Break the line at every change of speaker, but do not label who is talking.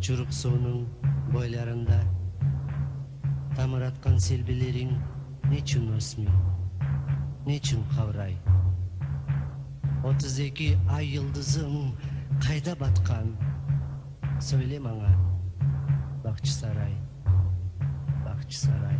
Çürük suunun boylarında. Tamır atkan selbilerin Neçin ösmüyor Neçin kavray 32 ay yıldızım Kayda batkan. Söyle bana Bakçı saray Bakçı saray.